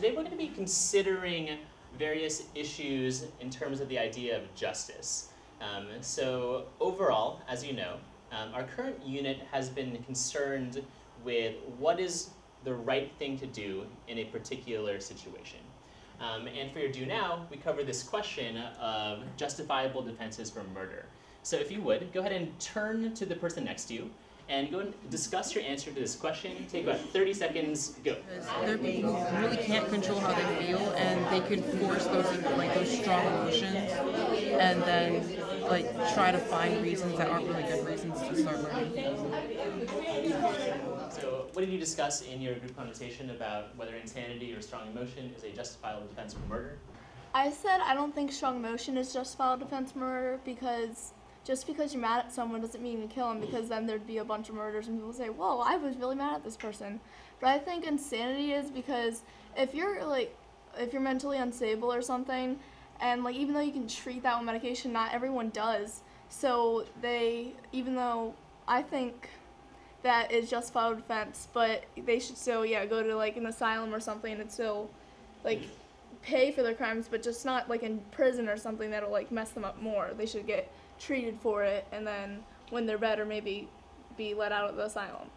Today we're going to be considering various issues in terms of the idea of justice. Um, so overall, as you know, um, our current unit has been concerned with what is the right thing to do in a particular situation. Um, and for your do now, we cover this question of justifiable defenses for murder. So if you would, go ahead and turn to the person next to you and go and discuss your answer to this question. Take about 30 seconds, go. They're people who really can't control how they feel and they can force those like those strong emotions and then like try to find reasons that aren't really good reasons to start learning. So what did you discuss in your group conversation about whether insanity or strong emotion is a justifiable defense for murder? I said I don't think strong emotion is justifiable defense for murder because just because you're mad at someone doesn't mean you kill them because then there'd be a bunch of murders and people say, whoa, I was really mad at this person. But I think insanity is because if you're like, if you're mentally unstable or something, and like even though you can treat that with medication, not everyone does. So they, even though I think that is justifiable defense, but they should still, yeah, go to like an asylum or something and still, like, pay for their crimes, but just not like in prison or something that'll like mess them up more. They should get treated for it, and then when they're better, maybe be let out of the asylum.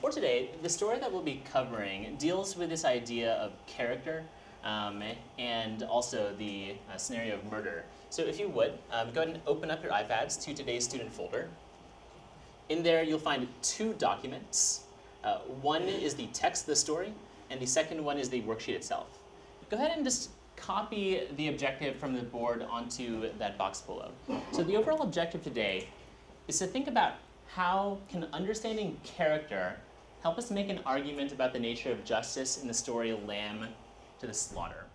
For today, the story that we'll be covering deals with this idea of character um, and also the uh, scenario of murder. So if you would, um, go ahead and open up your iPads to today's student folder. In there, you'll find two documents. Uh, one is the text of the story, and the second one is the worksheet itself. Go ahead and just copy the objective from the board onto that box below. So the overall objective today is to think about how can understanding character help us make an argument about the nature of justice in the story Lamb to the Slaughter.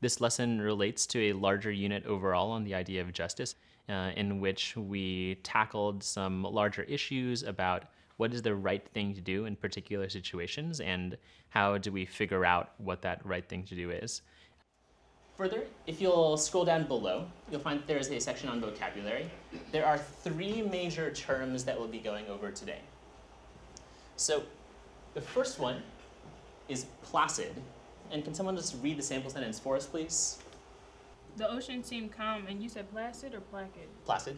This lesson relates to a larger unit overall on the idea of justice, uh, in which we tackled some larger issues about what is the right thing to do in particular situations and how do we figure out what that right thing to do is. Further, if you'll scroll down below, you'll find there's a section on vocabulary. There are three major terms that we'll be going over today. So the first one is placid. And can someone just read the sample sentence for us, please? The ocean seemed calm, and you said placid or placid? Placid.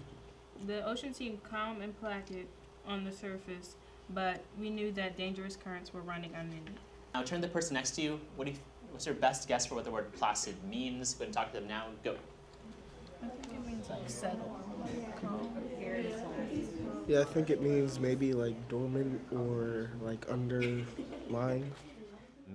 The ocean seemed calm and placid on the surface, but we knew that dangerous currents were running underneath. Now turn to the person next to you. What do you What's your best guess for what the word placid means? Go and talk to them now. Go. I think it means like settle. Yeah, I think it means maybe like dormant or like underlying.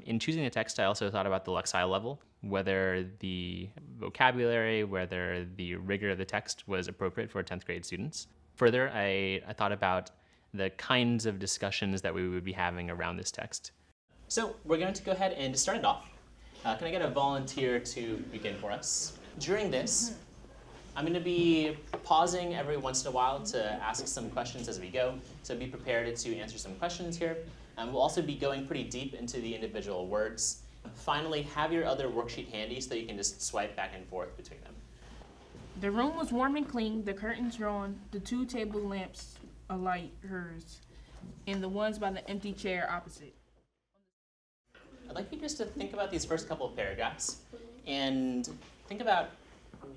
In choosing the text, I also thought about the lexile level, whether the vocabulary, whether the rigor of the text was appropriate for 10th grade students. Further, I, I thought about the kinds of discussions that we would be having around this text. So we're going to go ahead and start it off. Uh, can I get a volunteer to begin for us? During this, I'm going to be pausing every once in a while to ask some questions as we go, so be prepared to answer some questions here. Um, we'll also be going pretty deep into the individual words. Finally, have your other worksheet handy so you can just swipe back and forth between them. The room was warm and clean, the curtains drawn, the two table lamps alight hers, and the ones by the empty chair opposite. I'd like you just to think about these first couple of paragraphs and think about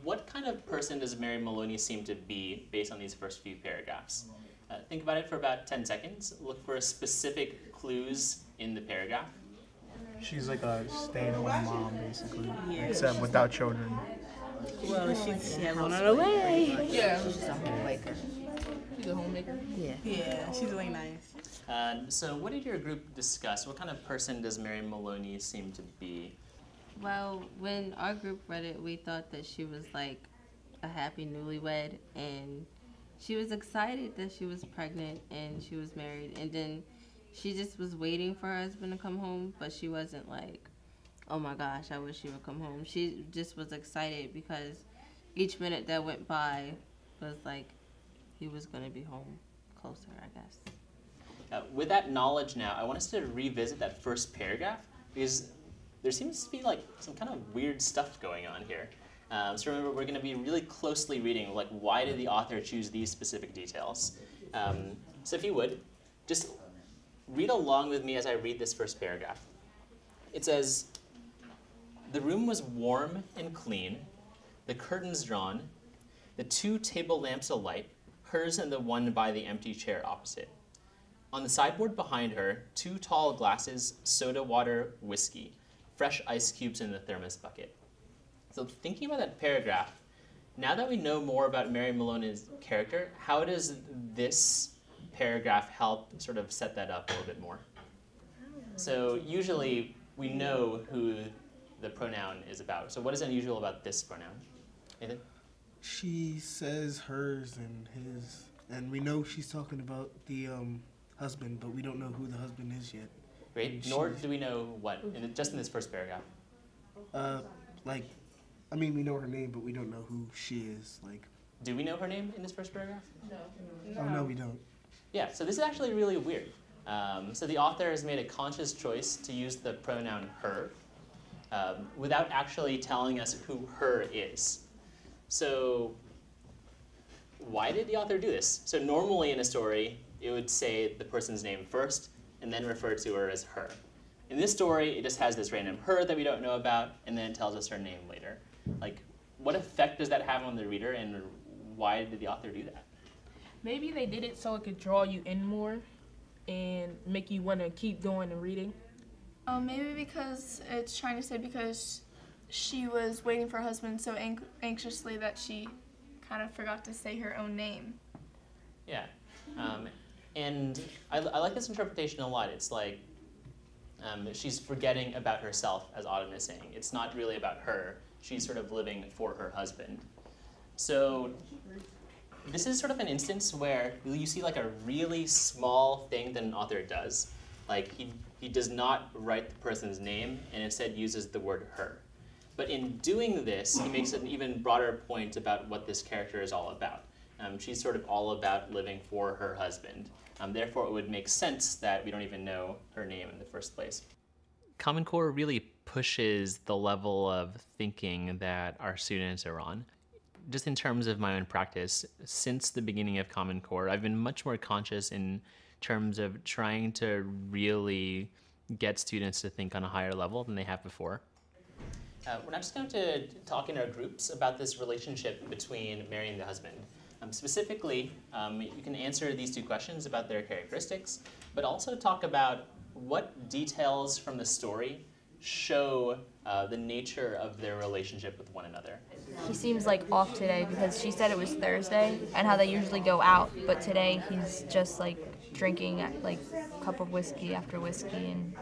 what kind of person does Mary Maloney seem to be based on these first few paragraphs. Uh, think about it for about 10 seconds. Look for specific clues in the paragraph. She's like a stay-at-home mom, basically, Yeah. except without children. Well, she's she has one on the way. Yeah. She's a homemaker. She's a homemaker. Yeah. Yeah, she's really nice. Um, so what did your group discuss? What kind of person does Mary Maloney seem to be? Well, when our group read it, we thought that she was like a happy newlywed, and she was excited that she was pregnant and she was married, and then she just was waiting for her husband to come home, but she wasn't like, oh my gosh, I wish he would come home. She just was excited because each minute that went by was like he was gonna be home closer, I guess. Uh, with that knowledge now, I want us to revisit that first paragraph because there seems to be like some kind of weird stuff going on here. Um, so remember, we're going to be really closely reading like why did the author choose these specific details. Um, so if you would, just read along with me as I read this first paragraph. it says, The room was warm and clean, the curtains drawn, the two table lamps alight, hers and the one by the empty chair opposite. On the sideboard behind her, two tall glasses, soda water, whiskey, fresh ice cubes in the thermos bucket. So, thinking about that paragraph, now that we know more about Mary Maloney's character, how does this paragraph help sort of set that up a little bit more? So, usually we know who the pronoun is about. So, what is unusual about this pronoun? Nathan? She says hers and his, and we know she's talking about the um, husband, but we don't know who the husband is yet. Right, Nor do we know what, in, just in this first paragraph. Uh, like, I mean, we know her name, but we don't know who she is. Like, Do we know her name in this first paragraph? No. Oh no, we don't. Yeah, so this is actually really weird. Um, so the author has made a conscious choice to use the pronoun her um, without actually telling us who her is. So why did the author do this? So normally in a story, it would say the person's name first and then refer to her as her. In this story, it just has this random her that we don't know about, and then it tells us her name later. Like, what effect does that have on the reader, and why did the author do that? Maybe they did it so it could draw you in more and make you want to keep going and reading. Oh, maybe because it's trying to say because she was waiting for her husband so an- anxiously that she kind of forgot to say her own name. Yeah. Um, and I, I like this interpretation a lot. It's like um, she's forgetting about herself, as Autumn is saying. It's not really about her. She's sort of living for her husband. So this is sort of an instance where you see like a really small thing that an author does. Like he, he does not write the person's name and instead uses the word her. But in doing this, he makes an even broader point about what this character is all about. Um, she's sort of all about living for her husband. Um, therefore, it would make sense that we don't even know her name in the first place. Common Core really pushes the level of thinking that our students are on. Just in terms of my own practice, since the beginning of Common Core, I've been much more conscious in terms of trying to really get students to think on a higher level than they have before. Uh, we're not just going to talk in our groups about this relationship between Mary and the husband. Um, specifically, um, you can answer these two questions about their characteristics, but also talk about what details from the story show uh, the nature of their relationship with one another. He seems like off today because she said it was Thursday and how they usually go out, but today he's just like drinking like a cup of whiskey after whiskey and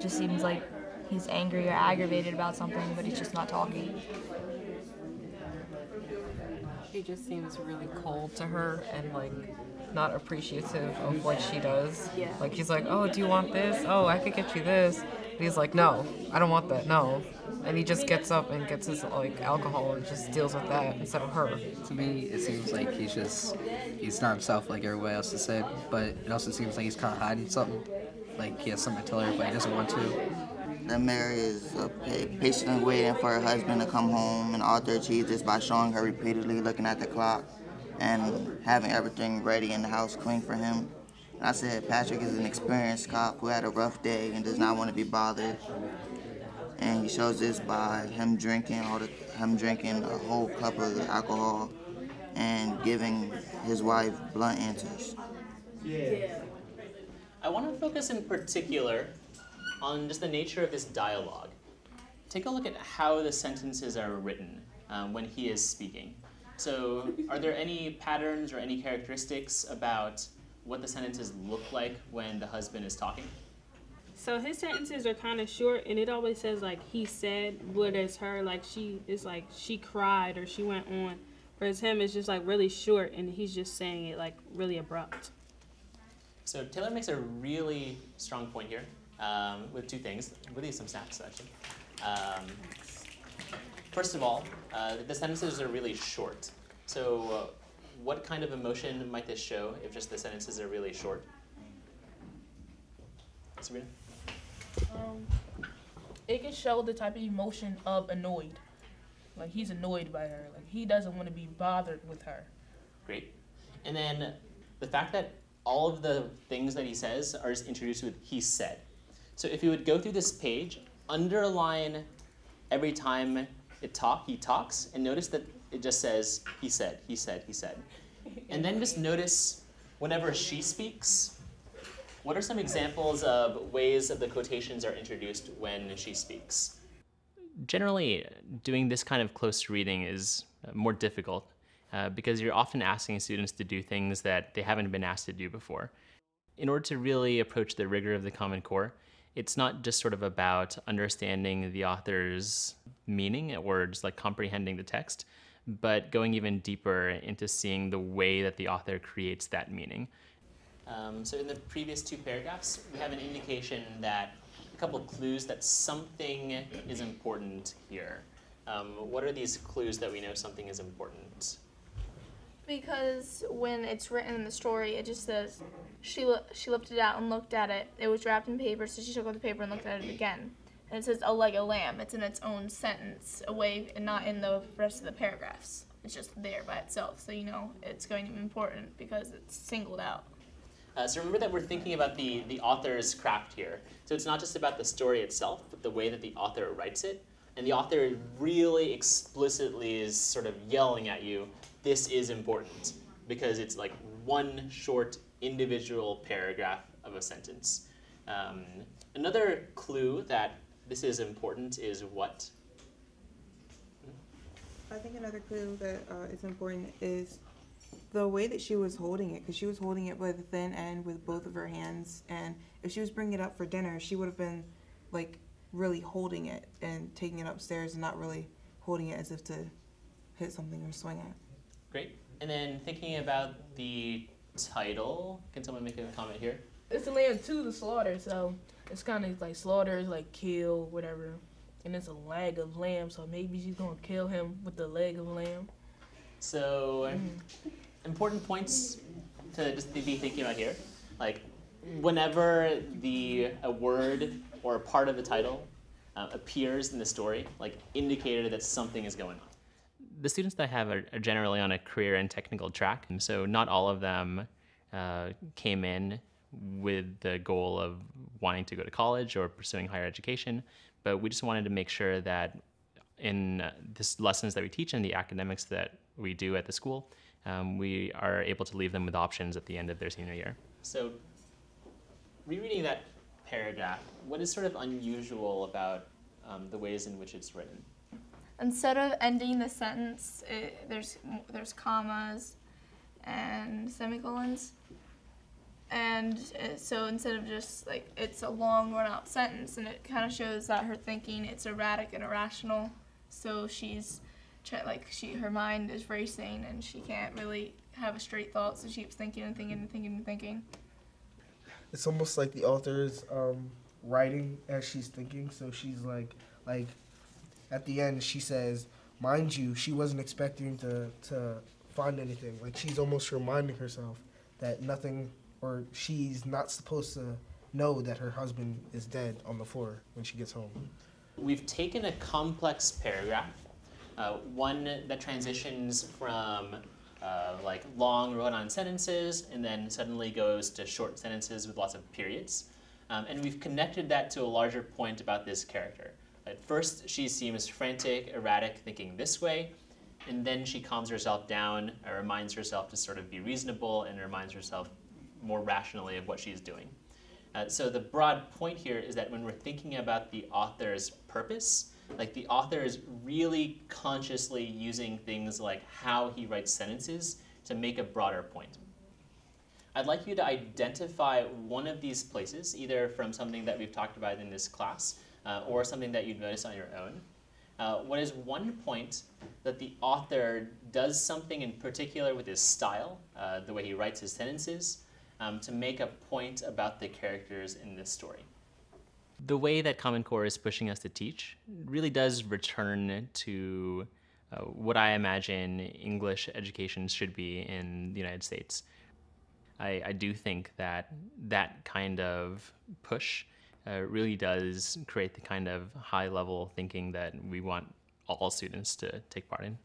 just seems like he's angry or aggravated about something, but he's just not talking. He just seems really cold to her and like not appreciative of what she does. Yeah. Like he's like, "Oh, do you want this? Oh, I could get you this." And he's like, "No, I don't want that. No." And he just gets up and gets his like alcohol and just deals with that instead of her. To me, it seems like he's just, he's not himself like everybody else has said, but it also seems like he's kind of hiding something. Like he has something to tell her, but he doesn't want to. That Mary is uh, patiently waiting for her husband to come home, and author achieves this by showing her repeatedly looking at the clock and having everything ready in the house clean for him. And I said Patrick is an experienced cop who had a rough day and does not want to be bothered. And he shows this by him drinking all the him drinking a whole cup of alcohol and giving his wife blunt answers. Yeah. I want to focus in particular on just the nature of this dialogue. Take a look at how the sentences are written um, when he is speaking. So, are there any patterns or any characteristics about what the sentences look like when the husband is talking? So his sentences are kind of short, and it always says like he said, whereas her like she is like she cried or she went on, whereas him is just like really short, and he's just saying it like really abrupt. So Taylor makes a really strong point here um, with two things. Really, syntax actually. Um, first of all, uh, the sentences are really short. So, uh, what kind of emotion might this show if just the sentences are really short? Sabrina? Um, it can show the type of emotion of annoyed. Like he's annoyed by her. Like he doesn't want to be bothered with her. Great. And then the fact that all of the things that he says are just introduced with he said. So if you would go through this page underline every time it talk he talks, and notice that it just says he said, he said, he said. And then just notice whenever she speaks, what are some examples of ways that the quotations are introduced when she speaks? Generally, doing this kind of close reading is uh, more difficult uh, because you're often asking students to do things that they haven't been asked to do before. In order to really approach the rigor of the Common Core, it's not just sort of about understanding the author's meaning or just like comprehending the text, but going even deeper into seeing the way that the author creates that meaning. Um, so in the previous two paragraphs, we have an indication that a couple clues that something is important here. Um, what are these clues that we know something is important? Because when it's written in the story, it just says she lo- she lifted it out and looked at it. It was wrapped in paper, so she took out the paper and looked at it again. And it says a like a lamb. It's in its own sentence, away and not in the rest of the paragraphs. It's just there by itself, so you know it's going to be important because it's singled out. Uh, so remember that we're thinking about the, the author's craft here. So it's not just about the story itself, but the way that the author writes it. And the author really explicitly is sort of yelling at you, this is important, because it's like one short individual paragraph of a sentence. Um, another clue that this is important is what? I think another clue that uh, is important is the way that she was holding it, because she was holding it by the thin end with both of her hands, and if she was bringing it up for dinner, she would have been like really holding it and taking it upstairs and not really holding it as if to hit something or swing it. Great. And then thinking about the title, can someone make a comment here? It's a lamb to the slaughter, so it's kind of like slaughter is like kill, whatever. And it's a leg of lamb, so maybe she's gonna kill him with the leg of lamb. So, important points to just be thinking about here. Like, whenever the a word or a part of the title uh, appears in the story, like indicator that something is going on. The students that I have are, are generally on a career and technical track, and so not all of them uh, came in with the goal of wanting to go to college or pursuing higher education, but we just wanted to make sure that in uh, this lessons that we teach and the academics that we do at the school, um, we are able to leave them with options at the end of their senior year. So, rereading that paragraph, what is sort of unusual about um, the ways in which it's written? Instead of ending the sentence, it, there's there's commas and semicolons. And uh, so instead of just like it's a long run out sentence, and it kind of shows that her thinking it's erratic and irrational. So she's like she her mind is racing and she can't really have a straight thought. So she keeps thinking and thinking and thinking and thinking. It's almost like the author's um, writing as she's thinking. So she's like, like, at the end she says, mind you, she wasn't expecting to to find anything. Like she's almost reminding herself that nothing, or she's not supposed to know that her husband is dead on the floor when she gets home. We've taken a complex paragraph, uh, one that transitions from uh, like long run-on sentences and then suddenly goes to short sentences with lots of periods. Um, and we've connected that to a larger point about this character. At first, she seems frantic, erratic, thinking this way, and then she calms herself down, reminds herself to sort of be reasonable, and reminds herself more rationally of what she's doing. Uh, so the broad point here is that when we're thinking about the author's purpose, like the author is really consciously using things like how he writes sentences to make a broader point. I'd like you to identify one of these places, either from something that we've talked about in this class uh, or something that you've noticed on your own. Uh, what is one point that the author does something in particular with his style, uh, the way he writes his sentences, um, to make a point about the characters in this story? The way that Common Core is pushing us to teach really does return to uh, what I imagine English education should be in the United States. I, I do think that that kind of push uh, really does create the kind of high level thinking that we want all students to take part in.